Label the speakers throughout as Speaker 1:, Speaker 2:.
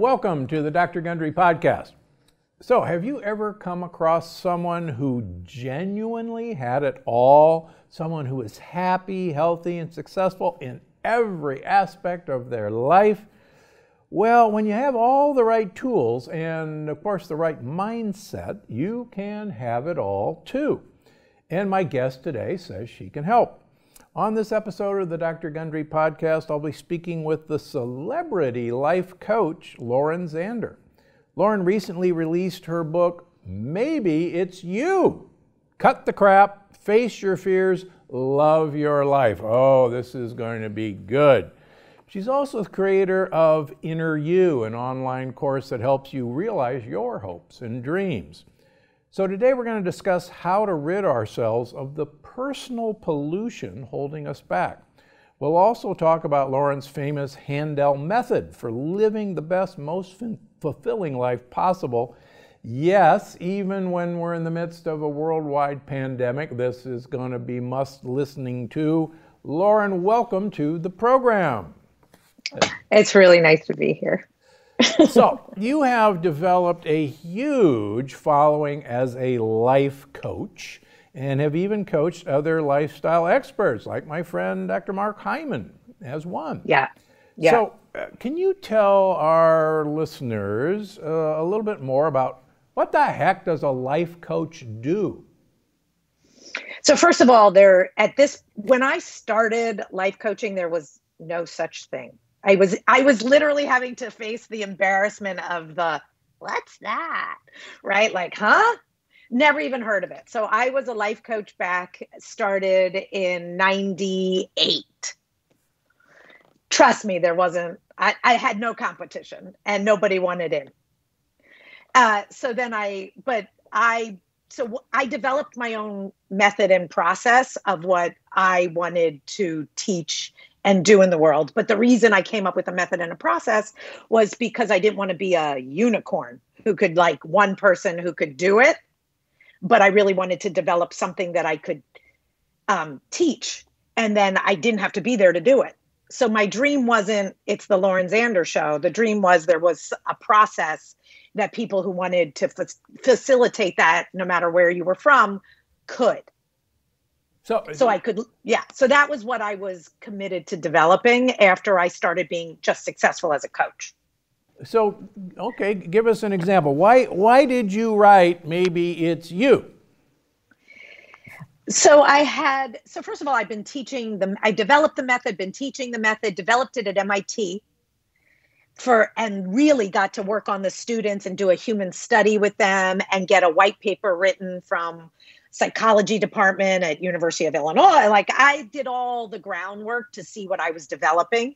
Speaker 1: welcome to the Dr. Gundry podcast. So, have you ever come across someone who genuinely had it all? Someone who is happy, healthy, and successful in every aspect of their life? Well, when you have all the right tools and, of course, the right mindset, you can have it all too. And my guest today says she can help. On this episode of the Dr. Gundry podcast, I'll be speaking with the celebrity life coach, Lauren Zander. Lauren recently released her book, Maybe It's You. Cut the crap, face your fears, love your life. Oh, this is going to be good. She's also the creator of Inner U, an online course that helps you realize your hopes and dreams. So, today we're going to discuss how to rid ourselves of the personal pollution holding us back. We'll also talk about Lauren's famous Handel method for living the best, most fulfilling life possible. Yes, even when we're in the midst of a worldwide pandemic, this is going to be must listening to. Lauren, welcome to the program.
Speaker 2: It's really nice to be here.
Speaker 1: so, you have developed a huge following as a life coach and have even coached other lifestyle experts, like my friend Dr. Mark Hyman has one.
Speaker 2: Yeah. Yeah.
Speaker 1: So, uh, can you tell our listeners uh, a little bit more about what the heck does a life coach do?
Speaker 2: So, first of all, there at this when I started life coaching, there was no such thing. I was I was literally having to face the embarrassment of the what's that? Right? Like, huh? Never even heard of it. So I was a life coach back started in 98. Trust me, there wasn't I, I had no competition and nobody wanted in. Uh, so then I but I so I developed my own method and process of what I wanted to teach and do in the world. But the reason I came up with a method and a process was because I didn't want to be a unicorn who could like one person who could do it, but I really wanted to develop something that I could um, teach, and then I didn't have to be there to do it. So my dream wasn't it's the Lauren Zander show. The dream was there was a process that people who wanted to f- facilitate that, no matter where you were from, could. So, so I could, yeah. So that was what I was committed to developing after I started being just successful as a coach.
Speaker 1: So, okay, give us an example. Why, why did you write Maybe It's You?
Speaker 2: So I had, so first of all, I've been teaching them, I developed the method, been teaching the method, developed it at MIT for, and really got to work on the students and do a human study with them and get a white paper written from psychology department at University of Illinois. Like I did all the groundwork to see what I was developing.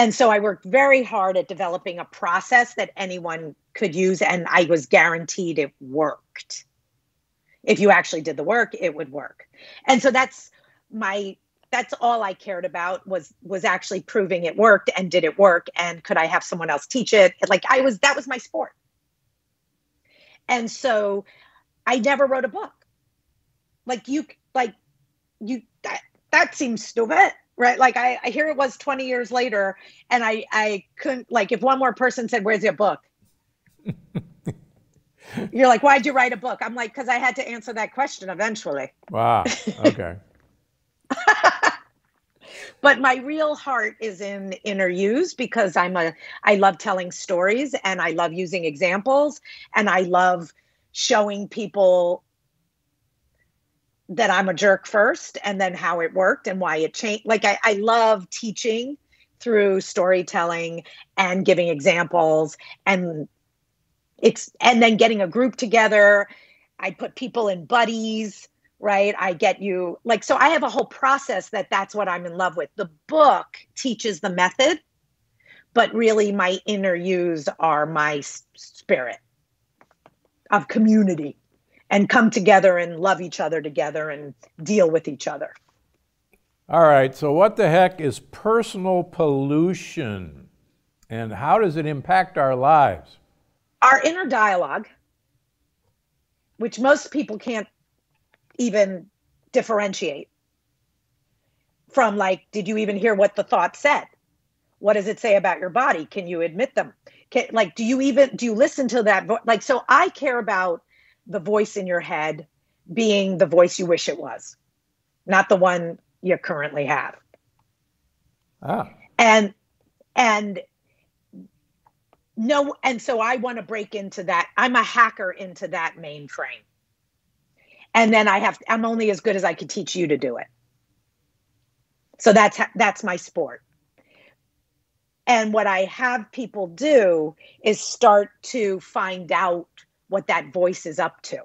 Speaker 2: And so I worked very hard at developing a process that anyone could use and I was guaranteed it worked. If you actually did the work, it would work. And so that's my that's all I cared about was was actually proving it worked and did it work and could I have someone else teach it? Like I was that was my sport. And so I never wrote a book. Like you, like you, that, that seems stupid, right? Like I, I hear it was 20 years later and I, I couldn't like, if one more person said, where's your book? You're like, why'd you write a book? I'm like, cause I had to answer that question eventually.
Speaker 1: Wow. Okay.
Speaker 2: but my real heart is in Inner U's because I'm a I love telling stories and I love using examples and I love showing people that I'm a jerk first and then how it worked and why it changed. Like I, I love teaching through storytelling and giving examples and it's and then getting a group together. I put people in buddies, right? I get you like so I have a whole process that that's what I'm in love with. The book teaches the method, but really my Inner U's are my spirit of community and come together and love each other together and deal with each other.
Speaker 1: All right, so what the heck is personal pollution and how does it impact our lives?
Speaker 2: Our inner dialogue, which most people can't even differentiate from, like, did you even hear what the thought said? what does it say about your body can you admit them can, like do you even do you listen to that like so i care about the voice in your head being the voice you wish it was not the one you currently have.
Speaker 1: Ah.
Speaker 2: and and no and so i want to break into that. I'm a hacker into that mainframe. And then i have i'm only as good as i can teach you to do it. So that's that's my sport. And what i have people do is start to find out what that voice is up to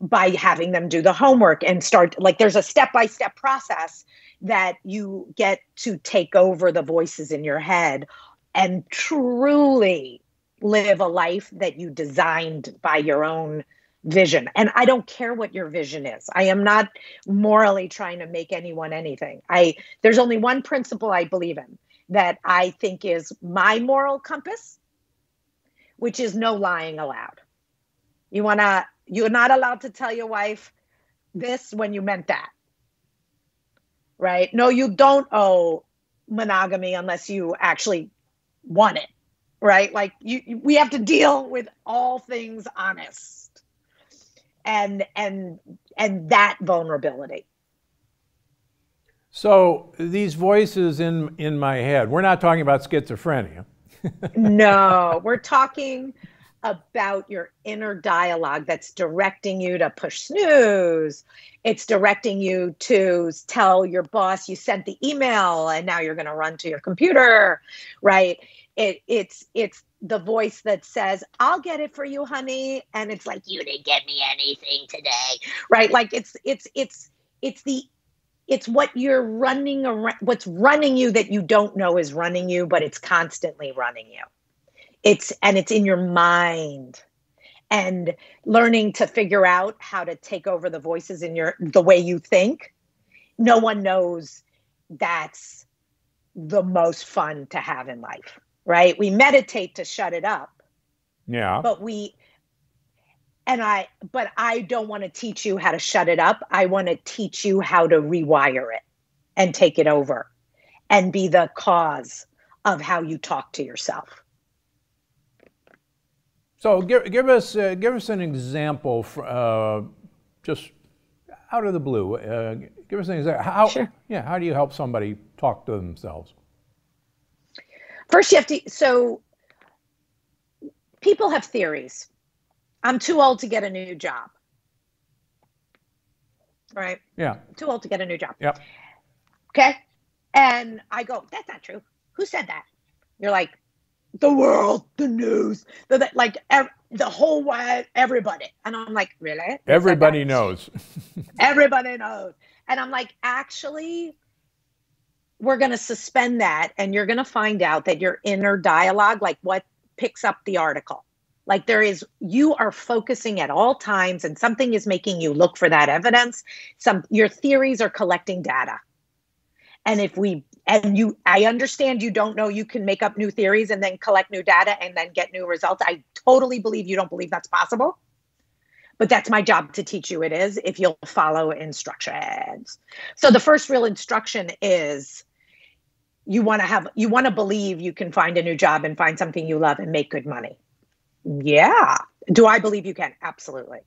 Speaker 2: by having them do the homework and start like there's a step by step process that you get to take over the voices in your head and truly live a life that you designed by your own vision. And I don't care what your vision is. I am not morally trying to make anyone anything. I there's only one principle I believe in that I think is my moral compass, which is no lying allowed. You want to you're not allowed to tell your wife this when you meant that. Right? No, you don't owe monogamy unless you actually want it right like you we have to deal with all things honest and and and that vulnerability
Speaker 1: so these voices in in my head we're not talking about schizophrenia
Speaker 2: no we're talking about your inner dialogue that's directing you to push snooze. It's directing you to tell your boss you sent the email and now you're going to run to your computer, right? It, it's it's the voice that says, "I'll get it for you, honey," and it's like, "You didn't get me anything today," right? Like it's it's it's it's the it's what you're running around what's running you that you don't know is running you but it's constantly running you. It's and it's in your mind. And learning to figure out how to take over the voices in your the way you think no one knows that's the most fun to have in life right? We meditate to shut it up.
Speaker 1: Yeah.
Speaker 2: But we and i but i don't want to teach you how to shut it up i want to teach you how to rewire it and take it over and be the cause of how you talk to yourself
Speaker 1: so give, give us uh, give us an example, for, uh, just out of the blue. Uh, give us an example. How
Speaker 2: sure.
Speaker 1: yeah? How do you help somebody talk to themselves?
Speaker 2: First, you have to. So people have theories. I'm too old to get a new job. Right.
Speaker 1: Yeah.
Speaker 2: too old to get a new job.
Speaker 1: Yep.
Speaker 2: Okay. And I go, that's not true. Who said that? You're like, the world, the news, the, the like ev- the whole world, everybody. And I'm like, really?
Speaker 1: Everybody knows.
Speaker 2: everybody knows. And I'm like, actually, we're going to suspend that and you're going to find out that your inner dialogue, like what picks up the article. Like there is, you are focusing at all times and something is making you look for that evidence. Some, your theories are collecting data. And if we and you i understand you don't know you can make up new theories and then collect new data and then get new results i totally believe you don't believe that's possible but that's my job to teach you it is if you'll follow instructions so the first real instruction is you want to have you want to believe you can find a new job and find something you love and make good money yeah do i believe you can absolutely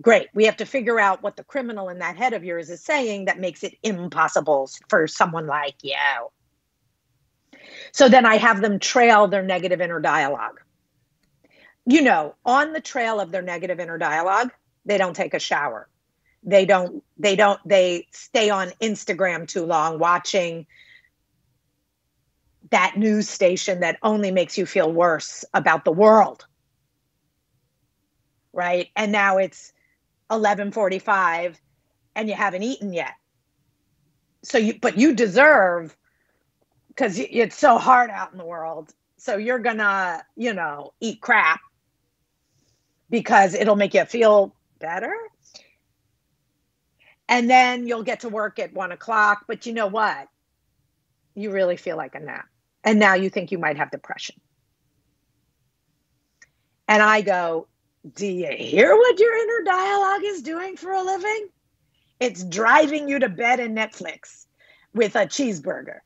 Speaker 2: Great. We have to figure out what the criminal in that head of yours is saying that makes it impossible for someone like you. So then I have them trail their negative inner dialogue. You know, on the trail of their negative inner dialogue, they don't take a shower. They don't, they don't, they stay on Instagram too long watching that news station that only makes you feel worse about the world. Right. And now it's 11:45 and you haven't eaten yet. So you but you deserve cuz it's so hard out in the world. So you're going to, you know, eat crap because it'll make you feel better. And then you'll get to work at one o'clock. But you know what? You really feel like a nap. And now you think you might have depression. And I go, do you hear what your inner dialogue is doing for a living? It's driving you to bed and Netflix with a cheeseburger.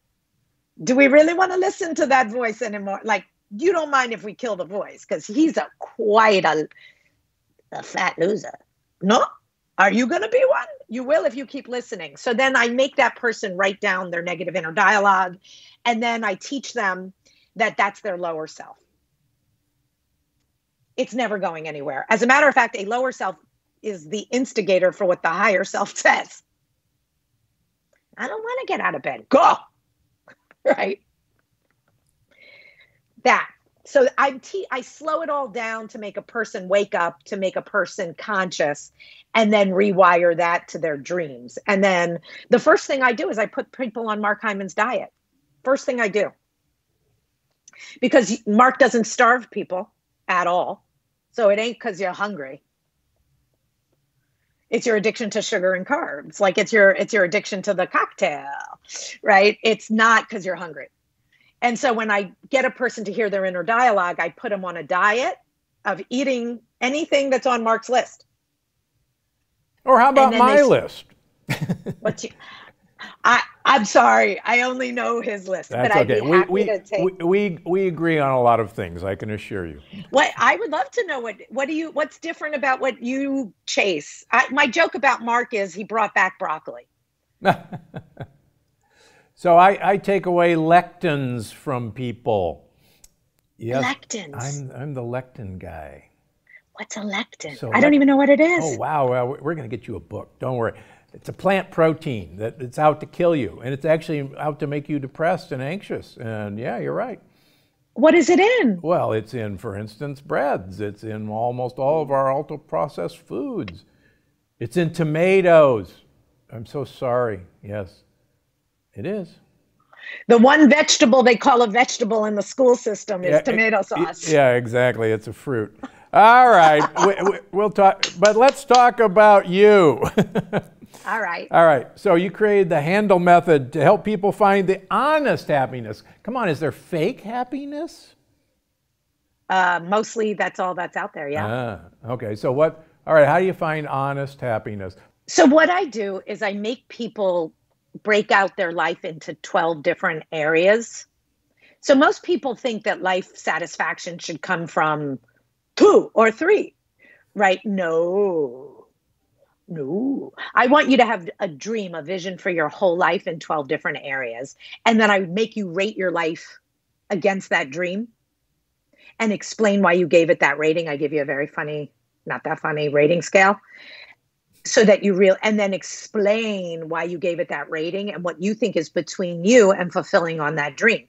Speaker 2: do we really want to listen to that voice anymore? Like, you don't mind if we kill the voice because he's a quite a, a fat loser. No, are you going to be one? You will if you keep listening. So then I make that person write down their negative inner dialogue, and then I teach them that that's their lower self. It's never going anywhere. As a matter of fact, a lower self is the instigator for what the higher self says. I don't want to get out of bed. Go. right? That. So I te- I slow it all down to make a person wake up, to make a person conscious, and then rewire that to their dreams. And then the first thing I do is I put people on Mark Hyman's diet. First thing I do. Because Mark doesn't starve people at all. So it ain't because you're hungry. It's your addiction to sugar and carbs. Like it's your it's your addiction to the cocktail right? It's not because you're hungry. And so when i get a person to hear their inner dialogue i put them on a diet of eating anything that's on mark's list.
Speaker 1: Or how about my they, list?
Speaker 2: What you I, I'm sorry. I only know his list,
Speaker 1: That's okay. we,
Speaker 2: to take.
Speaker 1: We, we we agree on a lot of things. I can assure you.
Speaker 2: What I would love to know what what do you what's different about what you chase? I, my joke about Mark is he brought back broccoli.
Speaker 1: so I, I take away lectins from people.
Speaker 2: Yes, lectins.
Speaker 1: I'm I'm the lectin guy.
Speaker 2: What's a lectin? So I don't even know what it is.
Speaker 1: Oh wow! Well, we're going to get you a book. Don't worry. It's a plant protein that it's out to kill you, and it's actually out to make you depressed and anxious. And yeah, you're right.
Speaker 2: What is it in?
Speaker 1: Well, it's in, for instance, breads. It's in almost all of our ultra processed foods. It's in tomatoes. I'm so sorry. Yes, it is.
Speaker 2: The one vegetable they call a vegetable in the school system is yeah, tomato sauce.
Speaker 1: Yeah, exactly. It's a fruit. All right, we, will we, talk, but let's talk about you.
Speaker 2: All right.
Speaker 1: All right. So you created the Handel method to help people find the honest happiness. Come on, is there fake happiness?
Speaker 2: Uh, mostly that's all that's out there, yeah.
Speaker 1: Ah, okay. So what all right, how do you find honest happiness?
Speaker 2: So what I do is I make people break out their life into 12 different areas. So most people think that life satisfaction should come from two or three, right? No no, I want you to have a dream, a vision for your whole life in 12 different areas. And then I would make you rate your life against that dream and explain why you gave it that rating. I give you a very funny, not that funny rating scale so that you real and then explain why you gave it that rating and what you think is between you and fulfilling on that dream.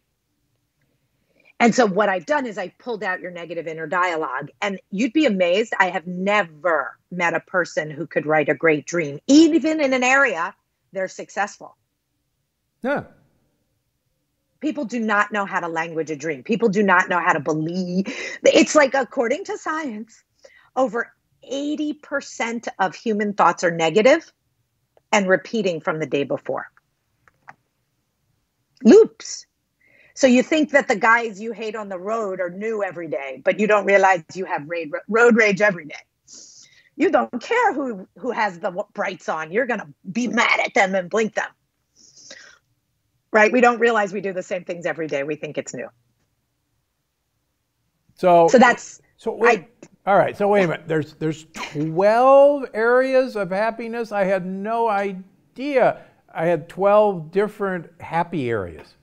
Speaker 2: And so what I've done is I pulled out your negative inner dialogue and you'd be amazed. I have never met a person who could write a great dream, even in an area they're successful.
Speaker 1: Yeah.
Speaker 2: People do not know how to language a dream. People do not know how to believe. It's like, according to science, over 80% of human thoughts are negative and repeating from the day before. Loops. So you think that the guys you hate on the road are new every day, but you don't realize you have road rage every day. You don't care who who has the brights on. You're going to be mad at them and blink them. Right? We don't realize we do the same things every day. We think it's new.
Speaker 1: So
Speaker 2: So that's
Speaker 1: so wait, I, all right. So wait a minute. There's there's 12 areas of happiness. I had no idea. I had 12 different happy areas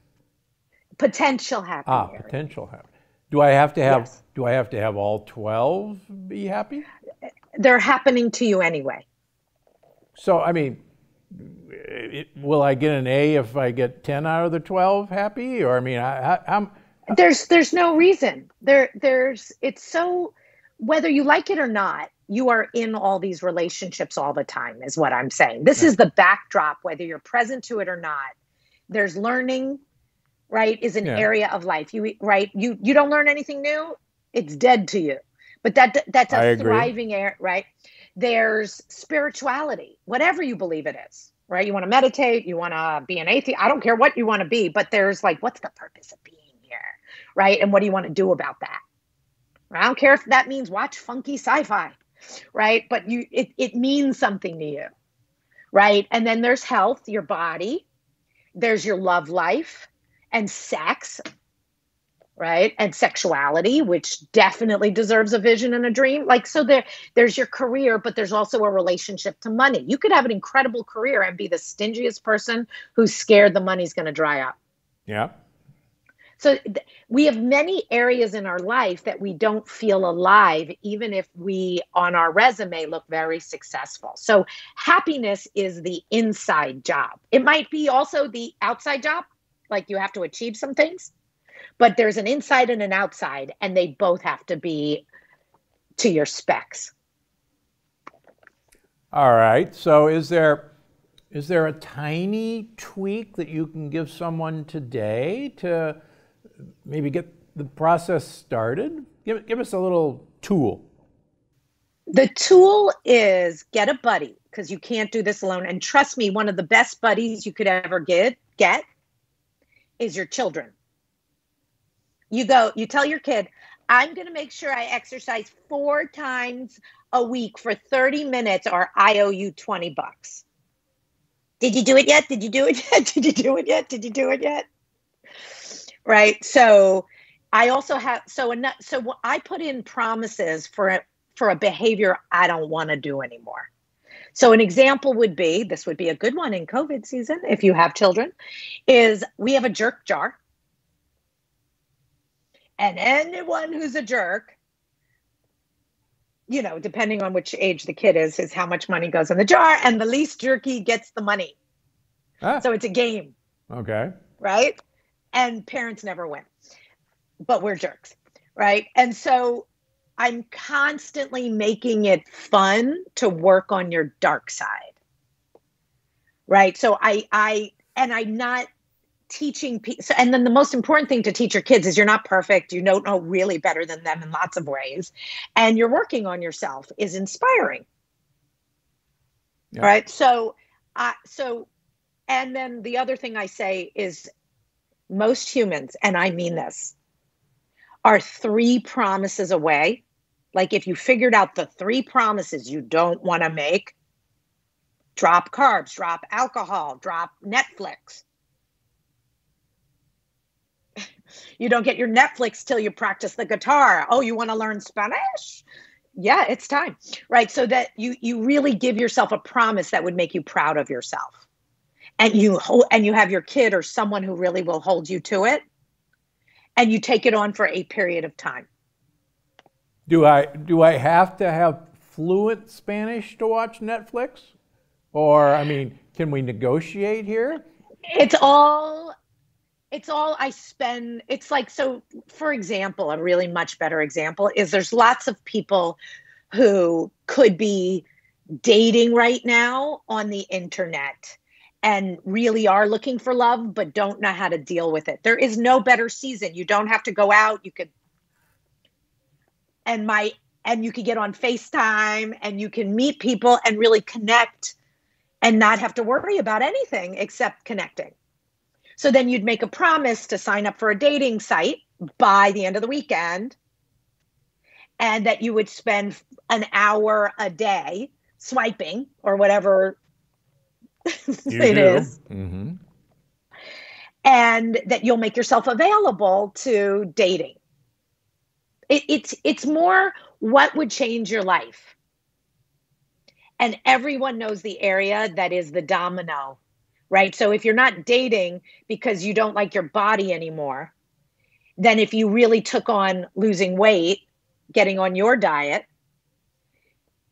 Speaker 2: potential happy.
Speaker 1: Ah, area. potential happy. Do I have to have? Yes. Do I have to have all twelve be happy?
Speaker 2: They're happening to you anyway.
Speaker 1: So I mean, it, will I get an A if I get ten out of the twelve happy? Or I mean, I, am
Speaker 2: There's there's no reason. There there's it's so whether you like it or not, you are in all these relationships all the time. Is what I'm saying. This is the backdrop, whether you're present to it or not. There's learning, right is an yeah. area of life. You right you you don't learn anything new it's dead to you. But that that's a thriving area right? There's spirituality whatever you believe it is right? You want to meditate you want to be an atheist i don't care what you want to be but there's like what's the purpose of being here right? And what do you want to do about that? I don't care if that means watch funky sci-fi right? But you it, it means something to you right? And then there's health your body there's your love life and sex, right? And sexuality, which definitely deserves a vision and a dream. Like so there there's your career, but there's also a relationship to money. You could have an incredible career and be the stingiest person who's scared the money's going to dry up.
Speaker 1: Yeah.
Speaker 2: So th- we have many areas in our life that we don't feel alive, even if we on our resume look very successful. So happiness is the inside job. It might be also the outside job, like you have to achieve some things, but there's an inside and an outside, and they both have to be to your specs.
Speaker 1: All right. So is there is there a tiny tweak that you can give someone today to maybe get the process started? Give, give us a little tool.
Speaker 2: The tool is get a buddy because you can't do this alone. And trust me, one of the best buddies you could ever get get is your children. You go, you tell your kid, I'm going to make sure I exercise four times a week for 30 minutes or I owe you 20 bucks. Did you do it yet? Did you do it yet? Did you do it yet? Did you do it yet? right? So I also have so so I put in promises for for a behavior I don't want to do anymore. So an example would be this would be a good one in COVID season if you have children is we have a jerk jar. And anyone who's a jerk you know, depending on which age the kid is, is how much money goes in the jar, and the least jerky gets the money. Ah. So it's a game.
Speaker 1: Okay.
Speaker 2: Right? and parents never win but we're jerks right and so i'm constantly making it fun to work on your dark side. Right? So i i and i'm not teaching people so, and then the most important thing to teach your kids is you're not perfect. You don't know really better than them in lots of ways. And you're working on yourself is inspiring. Yeah. right? So uh, so and then the other thing i say is most humans, and I mean this, are three promises away. Like if you figured out the three promises you don't want to make, drop carbs, drop alcohol, drop Netflix. you don't get your Netflix till you practice the guitar. Oh, you want to learn Spanish? Yeah, it's time. Right? So that you you really give yourself a promise that would make you proud of yourself and you hold and you have your kid or someone who really will hold you to it and you take it on for a period of time
Speaker 1: do i do i have to have fluent spanish to watch netflix or i mean can we negotiate here
Speaker 2: it's all it's all i spend it's like so for example a really much better example is there's lots of people who could be dating right now on the internet and really are looking for love but don't know how to deal with it. There is no better season. You don't have to go out. You could and my and you can get on FaceTime and you can meet people and really connect and not have to worry about anything except connecting. So then you'd make a promise to sign up for a dating site by the end of the weekend and that you would spend an hour a day swiping or whatever it is. Mm-hmm. And that you'll make yourself available to dating. It, it's it's more what would change your life. And everyone knows the area that is the domino, right? So if you're not dating because you don't like your body anymore, then if you really took on losing weight, getting on your diet,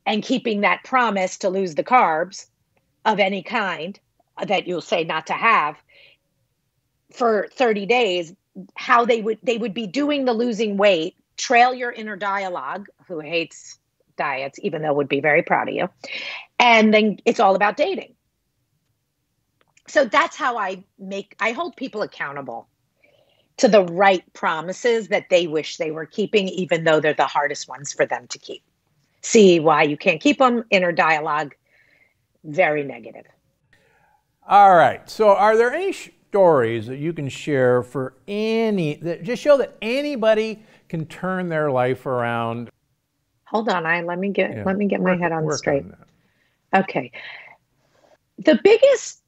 Speaker 2: and keeping that promise to lose the carbs, of any kind that you'll say not to have for 30 days how they would they would be doing the losing weight trail your inner dialogue who hates diets even though would be very proud of you and then it's all about dating so that's how i make i hold people accountable to the right promises that they wish they were keeping even though they're the hardest ones for them to keep see why you can't keep them inner dialogue very negative.
Speaker 1: All right. So, are there any stories that you can share for any that just show that anybody can turn their life around?
Speaker 2: Hold on, I let me get yeah. let me get my work, head on straight. On okay. The biggest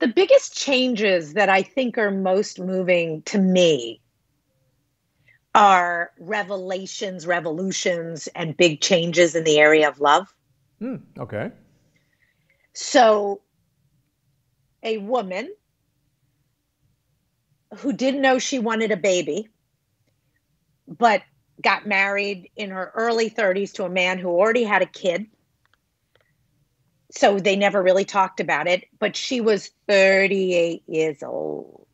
Speaker 2: the biggest changes that I think are most moving to me are revelations, revolutions, and big changes in the area of love.
Speaker 1: Mm, okay.
Speaker 2: So, a woman who didn't know she wanted a baby, but got married in her early 30s to a man who already had a kid. So they never really talked about it, but she was 38 years old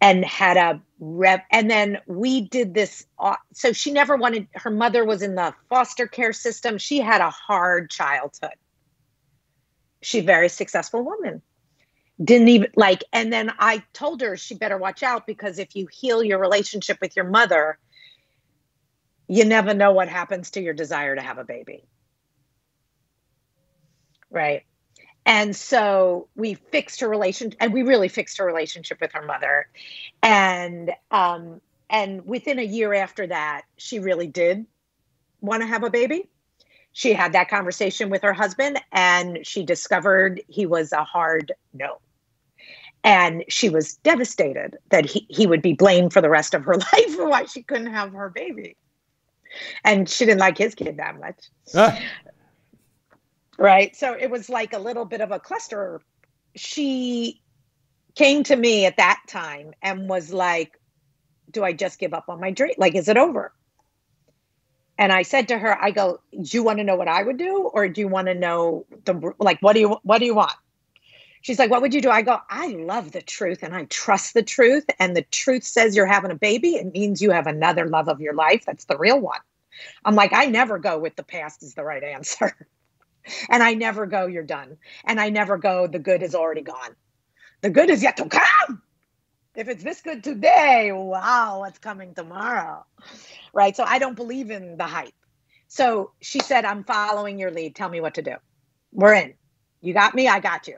Speaker 2: and had a rep and then we did this uh, so she never wanted her mother was in the foster care system. She had a hard childhood. She very successful woman didn't even like and then i told her she better watch out because if you heal your relationship with your mother you never know what happens to your desire to have a baby right and so we fixed her relationship, and we really fixed her relationship with her mother. And um, and within a year after that, she really did want to have a baby. She had that conversation with her husband, and she discovered he was a hard no. And she was devastated that he, he would be blamed for the rest of her life for why she couldn't have her baby. And she didn't like his kid that much. Ah right? So it was like a little bit of a cluster. She came to me at that time and was like, Do I just give up on my dream? Like, is it over? And I said to her, I go, Do you want to know what I would do? Or do you want to know the like what do you what do you want? She's like, What would you do? I go, I love the truth and I trust the truth. And the truth says you're having a baby. It means you have another love of your life. That's the real one. I'm like, I never go with the past is the right answer. And I never go, you're done. And I never go, the good is already gone. The good is yet to come. If it's this good today, wow, what's coming tomorrow? Right. So I don't believe in the hype. So she said, I'm following your lead. Tell me what to do. We're in. You got me. I got you.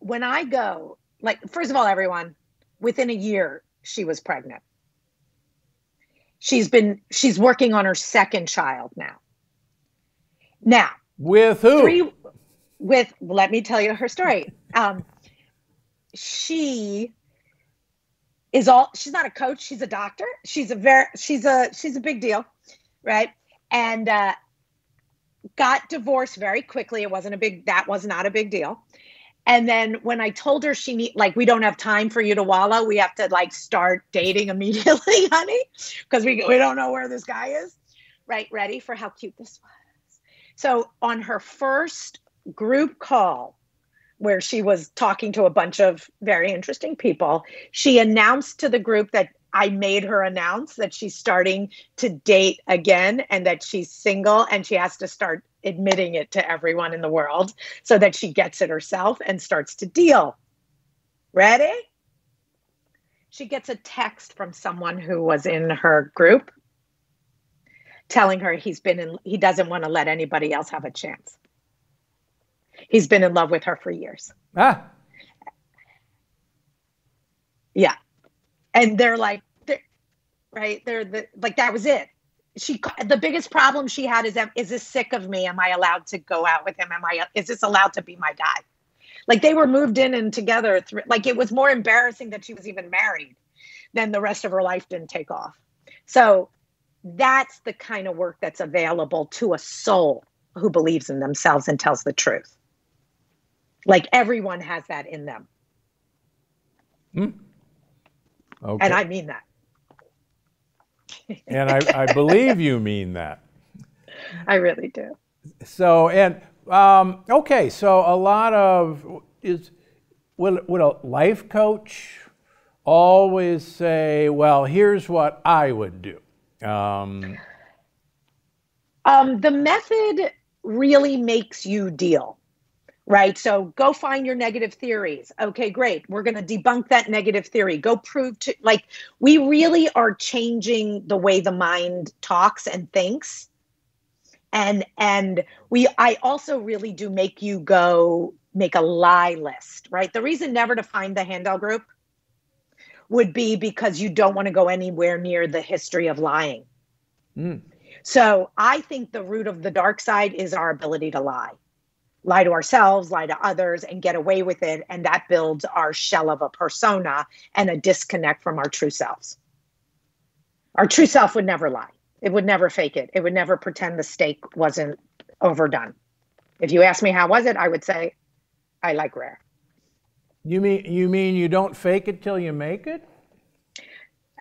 Speaker 2: When I go, like, first of all, everyone, within a year, she was pregnant. She's been, she's working on her second child now. Now,
Speaker 1: with who? Three,
Speaker 2: with let me tell you her story. Um, she is all she's not a coach she's a doctor she's a very she's a she's a big deal right and uh got divorced very quickly it wasn't a big that was not a big deal and then when i told her she need like we don't have time for you to wallow we have to like start dating immediately honey because we, we don't know where this guy is. Right ready for how cute this was. So on her first group call, where she was talking to a bunch of very interesting people, she announced to the group that I made her announce that she's starting to date again and that she's single and she has to start admitting it to everyone in the world so that she gets it herself and starts to deal. Ready? She gets a text from someone who was in her group telling her he's been in he doesn't want to let anybody else have a chance. He's been in love with her for years.
Speaker 1: Ah.
Speaker 2: Yeah. And they're like they're, right? They're the like that was it she the biggest problem she had is is this sick of me am i allowed to go out with him am i is this allowed to be my guy like they were moved in and together th- like it was more embarrassing that she was even married than the rest of her life didn't take off so that's the kind of work that's available to a soul who believes in themselves and tells the truth. Like everyone has that in them.
Speaker 1: Hmm. Okay.
Speaker 2: And I mean that.
Speaker 1: And I, I, believe you mean that.
Speaker 2: I really do.
Speaker 1: So, and um, okay, so a lot of is would, would a life coach always say, well, here's what I would do? Um,
Speaker 2: um, the method really makes you deal, right? So go find your negative theories. Okay, great. We're going to debunk that negative theory. Go prove to, like, we really are changing the way the mind talks and thinks. And, and we, I also really do make you go make a lie list, right? The reason never to find the Handel group would be because you don't want to go anywhere near the history of lying. Mm. So I think the root of the dark side is our ability to lie. Lie to ourselves, lie to others, and get away with it. And that builds our shell of a persona and a disconnect from our true selves. Our true self would never lie, it would never fake it, it would never pretend the steak wasn't overdone. If you ask me how was it, I would say, I like rare.
Speaker 1: You mean you mean you don't fake it till you make it?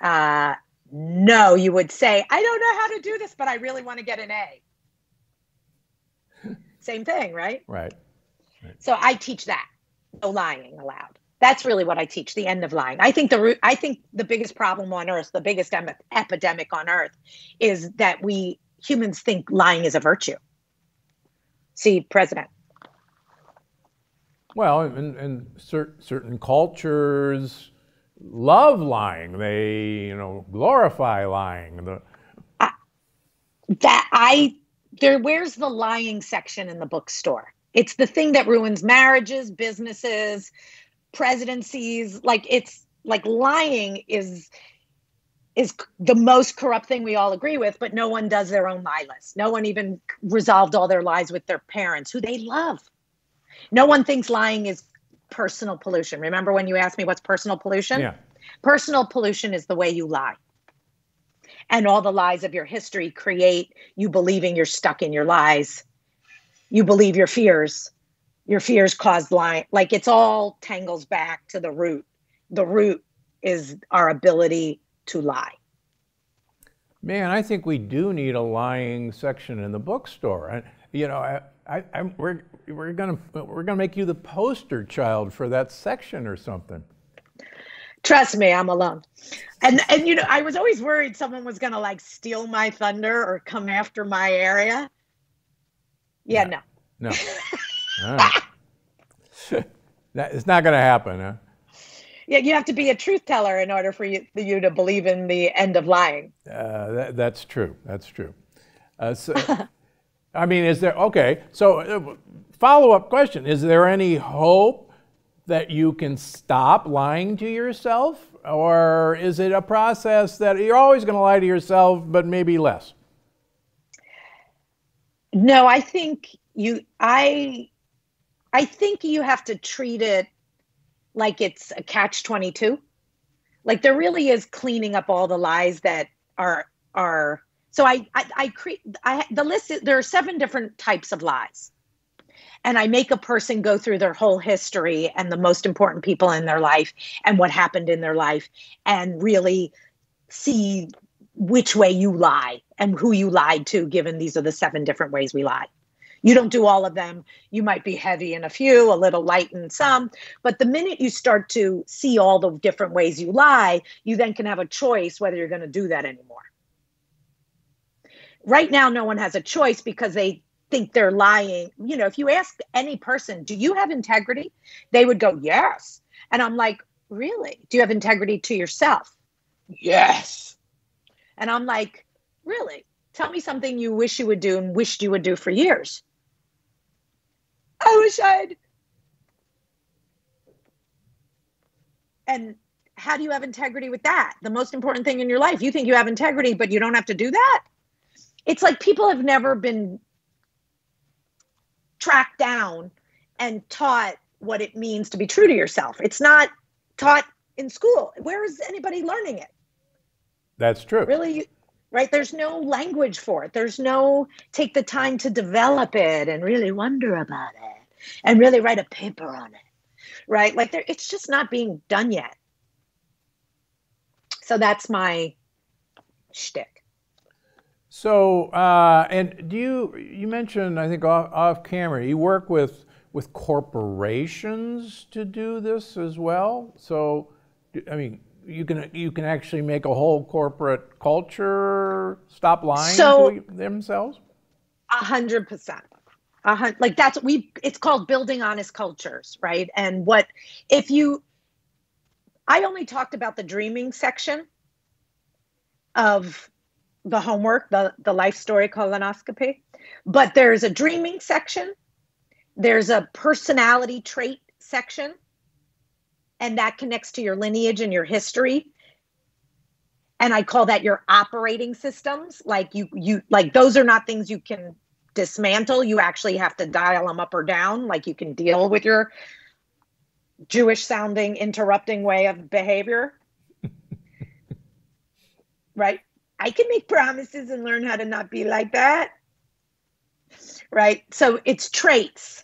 Speaker 2: Uh, no, you would say, I don't know how to do this, but I really want to get an A. Same thing, right?
Speaker 1: Right.
Speaker 2: right? So I teach that. No lying allowed. That's really what I teach. The end of lying. I think the root. I think the biggest problem on earth, the biggest em- epidemic on earth, is that we humans think lying is a virtue. See, president.
Speaker 1: Well, and, cer- certain cultures, love lying. They, you know, glorify lying. The,
Speaker 2: uh, that I there where's the lying section in the bookstore? It's the thing that ruins marriages, businesses, presidencies. Like it's like lying is is the most corrupt thing we all agree with, but no one does their own lie list. No one even resolved all their lies with their parents, who they love. No one thinks lying is personal pollution. Remember when you asked me what's personal pollution?
Speaker 1: Yeah.
Speaker 2: Personal pollution is the way you lie and all the lies of your history create you believing you're stuck in your lies. You believe your fears. Your fears cause lying. Like it's all tangles back to the root. The root is our ability to lie.
Speaker 1: Man i think we do need a lying section in the bookstore. I, you know I, I, I, we're, we're gonna we're gonna make you the poster child for that section or something
Speaker 2: Trust me, I'm alone. And and you know, I was always worried someone was gonna like steal my thunder or come after my area. Yeah, no.
Speaker 1: No. no. that, it's not gonna happen, huh?
Speaker 2: Yeah, you have to be a truth teller in order for you, for you to believe in the end of lying.
Speaker 1: Uh, that, that's true. That's true. Uh, so, I mean, is there okay? So, uh, follow up question: Is there any hope that you can stop lying to yourself? Or is it a process that you're always going to lie to yourself, but maybe less?
Speaker 2: No, I think you, I, I think you have to treat it like it's a catch 22. Like there really is cleaning up all the lies that are, are, so I, I, I create, I, the list, is, there are seven different types of lies and I make a person go through their whole history and the most important people in their life and what happened in their life and really see which way you lie and who you lied to, given these are the seven different ways we lie. You don't do all of them. You might be heavy in a few, a little light in some. But the minute you start to see all the different ways you lie, you then can have a choice whether you're going to do that anymore. Right now, no one has a choice because they think they're lying. You know, if you ask any person, do you have integrity? They would go, yes. And I'm like, really? Do you have integrity to yourself? Yes. And I'm like, really? Tell me something you wish you would do and wished you would do for years. I wish I'd. And how do you have integrity with that? The most important thing in your life. You think you have integrity, but you don't have to do that. It's like people have never been tracked down and taught what it means to be true to yourself. It's not taught in school. Where is anybody learning it?
Speaker 1: That's true.
Speaker 2: Really, right? There's no language for it. There's no take the time to develop it and really wonder about it and really write a paper on it, right? Like there, it's just not being done yet. So that's my shtick.
Speaker 1: So, uh, and do you you mentioned I think off, off, camera you work with with corporations to do this as well. So, I mean, you can you can actually make a whole corporate culture stop lying so, to themselves.
Speaker 2: A hundred percent. Uh, like that's we it's called building honest cultures right and what if you i only talked about the dreaming section of the homework, the, the life story colonoscopy. But there's a dreaming section, there's a personality trait section, and that connects to your lineage and your history. And I call that your operating systems. Like you, you like those are not things you can dismantle, you actually have to dial them up or down. Like you can deal with your Jewish sounding, interrupting way of behavior. right? I can make promises and learn how to not be like that. Right? So it's traits.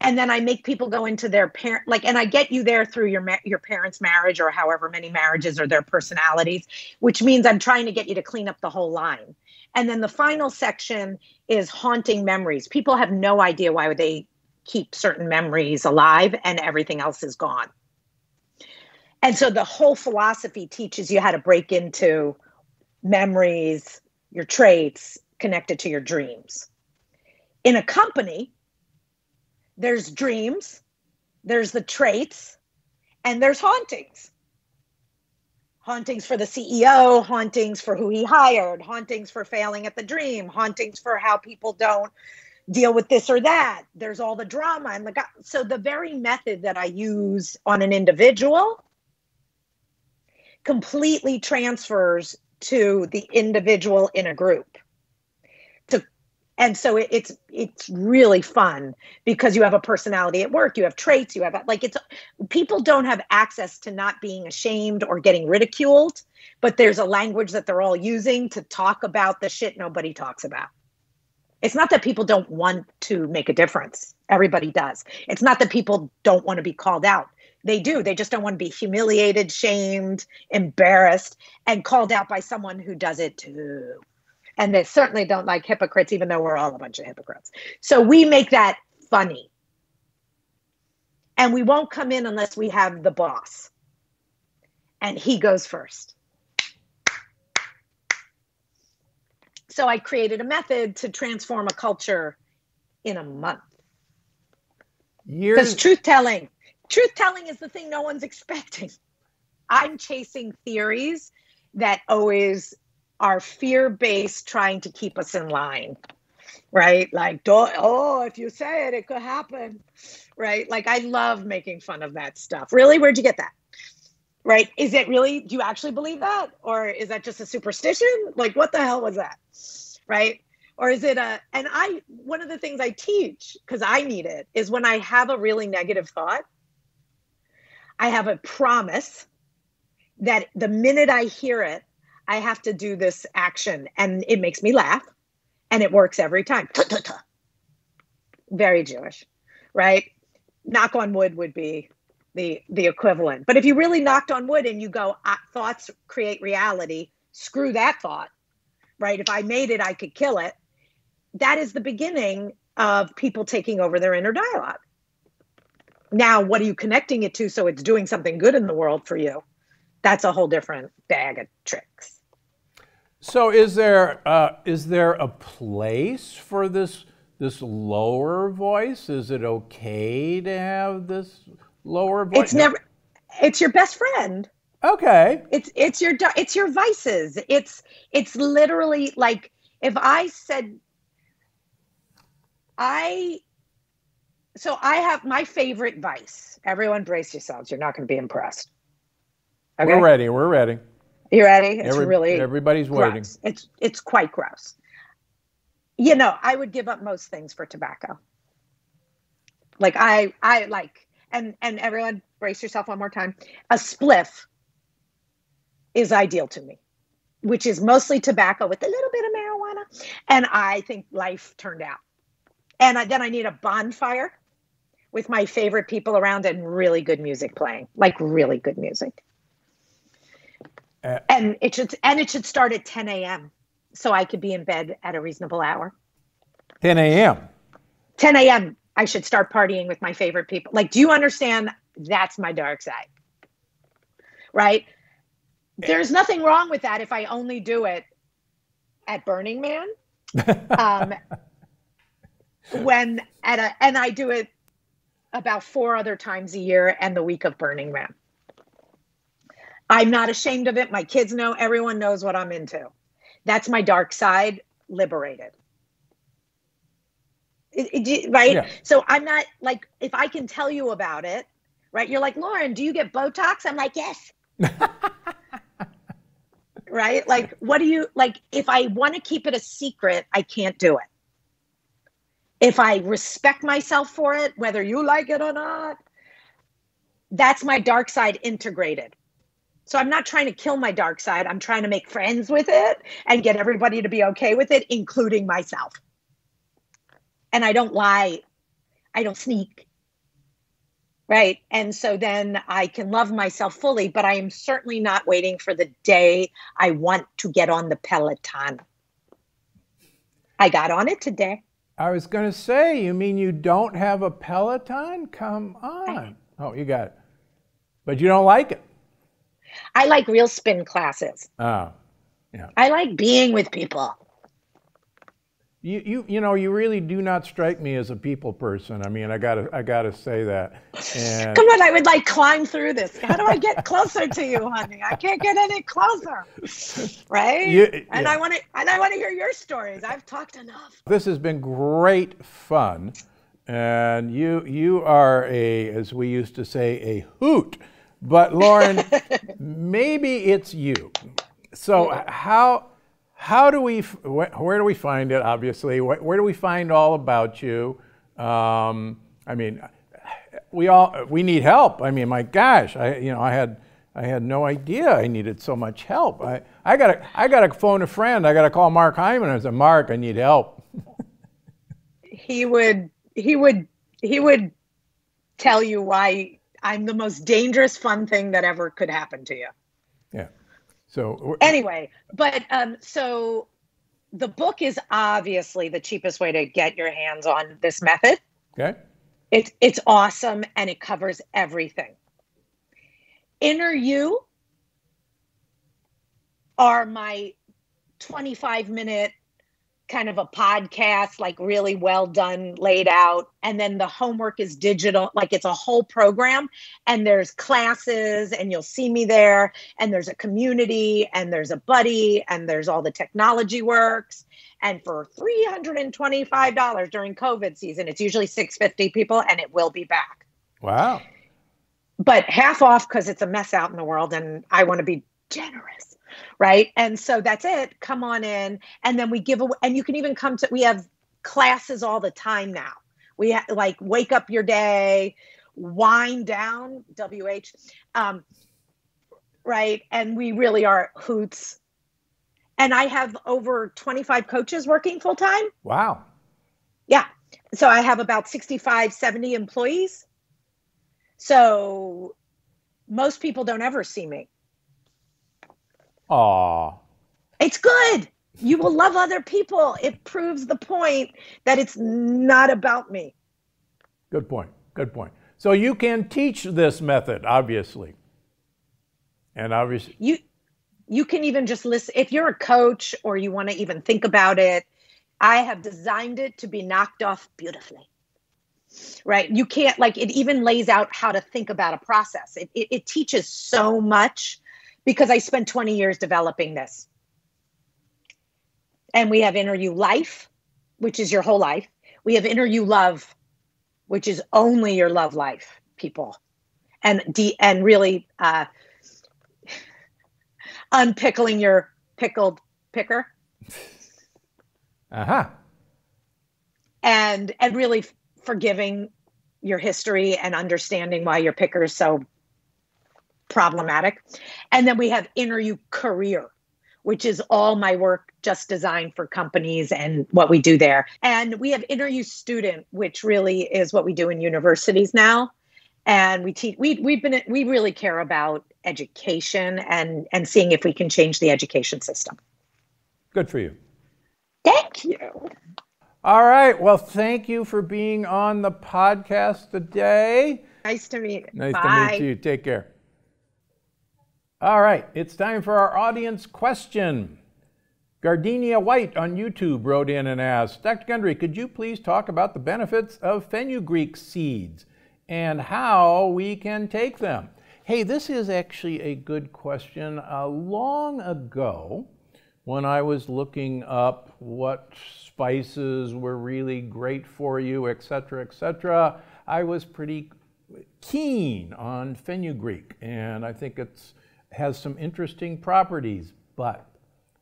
Speaker 2: And then I make people go into their parent like and I get you there through your your parents' marriage or however many marriages or their personalities, which means I'm trying to get you to clean up the whole line. And then the final section is haunting memories. People have no idea why they keep certain memories alive and everything else is gone. And so the whole philosophy teaches you how to break into memories, your traits connected to your dreams. In a company, there's dreams, there's the traits, and there's hauntings. Hauntings for the CEO, hauntings for who he hired, hauntings for failing at the dream, hauntings for how people don't deal with this or that. There's all the drama and the so the very method that I use on an individual completely transfers to the individual in a group. To, and so it, it's it's really fun because you have a personality at work, you have traits, you have like it's people don't have access to not being ashamed or getting ridiculed, but there's a language that they're all using to talk about the shit nobody talks about. It's not that people don't want to make a difference. Everybody does. It's not that people don't want to be called out. They do. They just don't want to be humiliated, shamed, embarrassed, and called out by someone who does it too. And they certainly don't like hypocrites, even though we're all a bunch of hypocrites. So we make that funny. And we won't come in unless we have the boss. And he goes first. So I created a method to transform a culture in a month. Because truth telling, truth telling is the thing no one's expecting. I'm chasing theories that always are fear based, trying to keep us in line, right? Like, oh, if you say it, it could happen, right? Like, I love making fun of that stuff. Really? Where'd you get that? Right? Is it really, do you actually believe that? Or is that just a superstition? Like, what the hell was that? Right? or is it a and i one of the things i teach because i need it is when i have a really negative thought I have a promise that the minute I hear it, I have to do this action and it makes me laugh and it works every time. Very Jewish, right? Knock on wood would be the the equivalent. But if you really knocked on wood and you go ah, thoughts create reality, screw that thought. Right? If I made it, I could kill it. That is the beginning of people taking over their inner dialogue now what are you connecting it to so it's doing something good in the world for you? That's a whole different bag of tricks.
Speaker 1: So is there uh, is there a place for this this lower voice? Is it okay to have this lower voice?
Speaker 2: It's never it's your best friend.
Speaker 1: Okay.
Speaker 2: It's it's your it's your vices. It's it's literally like if i said i so I have my favorite vice. Everyone brace yourselves. You're not going to be impressed.
Speaker 1: Okay? We're ready. We're ready.
Speaker 2: You ready? It's Every, really
Speaker 1: everybody's
Speaker 2: gross.
Speaker 1: waiting.
Speaker 2: It's it's quite gross. You know, I would give up most things for tobacco. Like I I like and and everyone brace yourself one more time. A spliff is ideal to me, which is mostly tobacco with a little bit of marijuana. And I think life turned out. And I, then I need a bonfire with my favorite people around and really good music playing, like really good music. Uh, and it should and it should start at 10 a.m. so I could be in bed at a reasonable hour.
Speaker 1: 10 a.m.
Speaker 2: 10 a.m. I should start partying with my favorite people. Like, do you understand? That's my dark side. Right? There's nothing wrong with that if I only do it at Burning Man. um, when at a and I do it about four other times a year and the week of Burning Man. I'm not ashamed of it. My kids know, everyone knows what I'm into. That's my dark side, liberated. It, it, right? Yeah. So I'm not like, if I can tell you about it, right? You're like, Lauren, do you get Botox? I'm like, yes. right? Like, what do you like? If I want to keep it a secret, I can't do it. If I respect myself for it, whether you like it or not, that's my dark side integrated. So I'm not trying to kill my dark side. I'm trying to make friends with it and get everybody to be okay with it, including myself. And I don't lie, I don't sneak. Right. And so then I can love myself fully, but I am certainly not waiting for the day I want to get on the Peloton. I got on it today.
Speaker 1: I was going to say, you mean you don't have a Peloton? Come on. Oh, you got it. But you don't like it.
Speaker 2: I like real spin classes.
Speaker 1: Oh, yeah.
Speaker 2: I like being with people.
Speaker 1: You, you, you know, you really do not strike me as a people person. I mean, I gotta, I gotta say that.
Speaker 2: And Come on, I would like climb through this. How do I get closer to you, honey? I can't get any closer, right? You, and yeah. I want to, and I want to hear your stories. I've talked enough.
Speaker 1: This has been great fun, and you, you are a, as we used to say, a hoot. But Lauren, maybe it's you. So how how do we, where do we find it, obviously? Where do we find all about you? Um, I mean, we all, we need help. I mean, my gosh, I, you know, I had, I had no idea I needed so much help. I, I gotta, I gotta phone a friend. I gotta call Mark Hyman I said, Mark, I need help.
Speaker 2: he would, he would, he would tell you why I'm the most dangerous, fun thing that ever could happen to you.
Speaker 1: So
Speaker 2: anyway, but um, so the book is obviously the cheapest way to get your hands on this method.
Speaker 1: Okay.
Speaker 2: It's it's awesome and it covers everything. Inner U are my 25 minute kind of a podcast, like really well done, laid out. And then the homework is digital, like it's a whole program. And there's classes, and you'll see me there. And there's a community, and there's a buddy, and there's all the technology works. And for $325 during COVID season, it's usually 650 people, and it will be back.
Speaker 1: Wow.
Speaker 2: But half off because it's a mess out in the world, and I want to be generous right? And so that's it. Come on in, and then we give away. And you can even come to. We have classes all the time now. We ha- like wake up your day, wind down. WH, um, right? And we really are hoots. And I have over 25 coaches working full time.
Speaker 1: Wow.
Speaker 2: Yeah. So I have about 65, 70 employees. So most people don't ever see me.
Speaker 1: Aw.
Speaker 2: It's good. You will love other people. It proves the point that it's not about me.
Speaker 1: Good point. Good point. So you can teach this method, obviously. And obviously
Speaker 2: you you can even just listen if you're a coach or you want to even think about it. I have designed it to be knocked off beautifully. Right? You can't like it even lays out how to think about a process. It, it, it teaches so much because I spent 20 years developing this. And we have Inner U Life, which is your whole life. We have Inner U Love, which is only your love life, people. And de- and really uh, unpickling your pickled picker.
Speaker 1: Uh-huh.
Speaker 2: And and really forgiving your history and understanding why your picker is so problematic. And then we have Inner U Career, which is all my work just designed for companies and what we do there. And we have Inner U Student, which really is what we do in universities now. And we teach we we've been we really care about education and and seeing if we can change the education system.
Speaker 1: Good for you.
Speaker 2: Thank you.
Speaker 1: All right. Well, thank you for being on the podcast today.
Speaker 2: Nice to meet you.
Speaker 1: Nice Bye. to meet you. Take care. All right, it's time for our audience question. Gardenia White on YouTube wrote in and asked, Dr. Gundry, could you please talk about the benefits of fenugreek seeds and how we can take them? Hey, this is actually a good question. Uh, long ago, when I was looking up what spices were really great for you, etc., etc., I was pretty keen on fenugreek, and I think it's has some interesting properties, but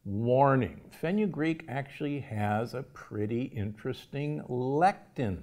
Speaker 1: Warning fenugreek actually has a pretty interesting lectin.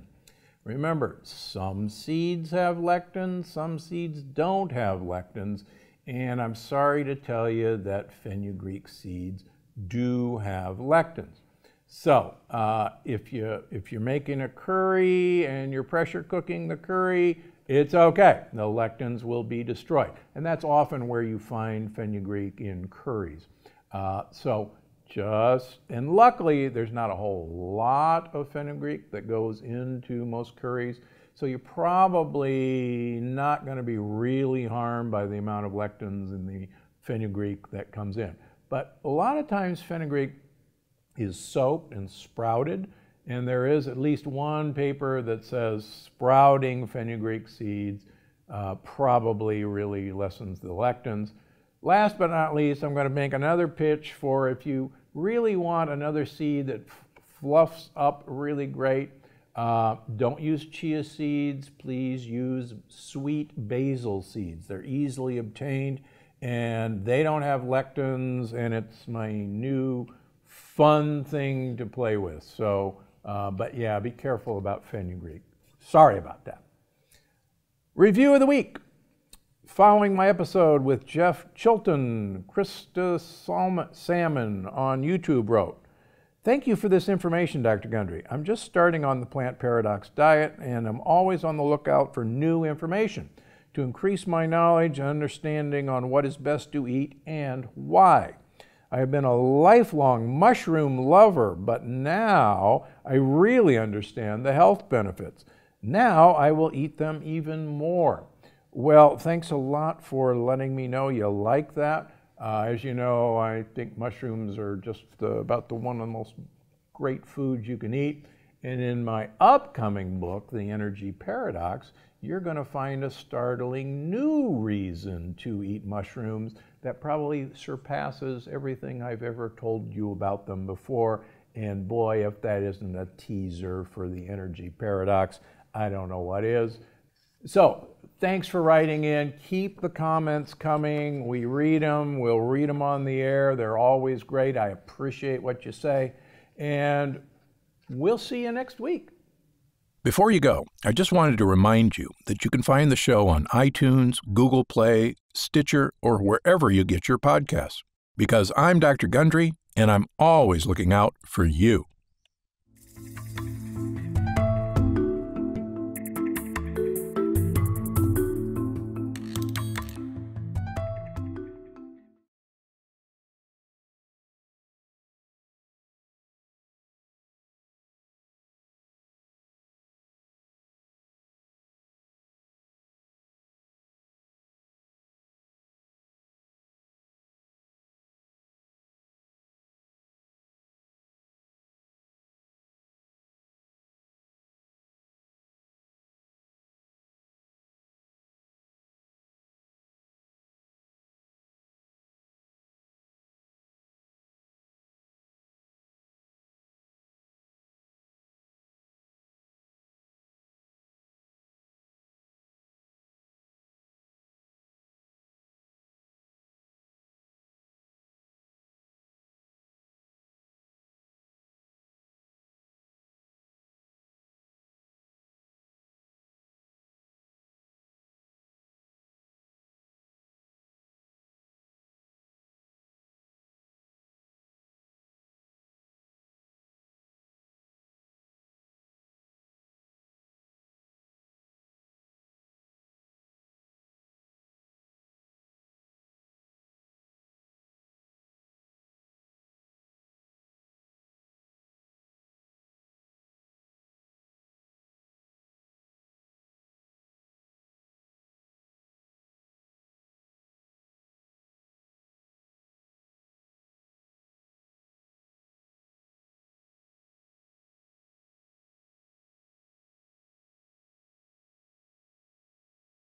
Speaker 1: Remember, some seeds have lectins, some seeds don't have lectins, and I'm sorry to tell you that fenugreek seeds do have lectins. So uh, if, you, if you're making a curry and you're pressure cooking the curry, it's okay. The lectins will be destroyed. And that's often where you find fenugreek in curries. Uh, so just, and luckily there's not a whole lot of fenugreek that goes into most curries. So you're probably not going to be really harmed by the amount of lectins in the fenugreek that comes in. But a lot of times fenugreek is soaked and sprouted, and there is at least one paper that says sprouting fenugreek seeds uh, probably really lessens the lectins. Last but not least, I'm going to make another pitch for if you really want another seed that fluffs up really great, uh, don't use chia seeds. Please use sweet basil seeds. They're easily obtained and they don't have lectins, and it's my new fun thing to play with. So, uh, but yeah, be careful about fenugreek. Sorry about that. Review of the week. Following my episode with Jeff Chilton, Krista Salmon on YouTube wrote, Thank you for this information, Dr. Gundry. I'm just starting on the plant paradox diet and I'm always on the lookout for new information to increase my knowledge and understanding on what is best to eat and why. I have been a lifelong mushroom lover, but now I really understand the health benefits. Now I will eat them even more. Well, thanks a lot for letting me know you like that. Uh, as you know, I think mushrooms are just uh, about the one of the most great foods you can eat. And in my upcoming book, The Energy Paradox, you're going to find a startling new reason to eat mushrooms that probably surpasses everything I've ever told you about them before. And boy, if that isn't a teaser for the energy paradox, I don't know what is. So, thanks for writing in. Keep the comments coming. We read them, we'll read them on the air. They're always great. I appreciate what you say. And we'll see you next week.
Speaker 3: Before you go, I just wanted to remind you that you can find the show on iTunes, Google Play, Stitcher, or wherever you get your podcasts. Because I'm Dr. Gundry, and I'm always looking out for you.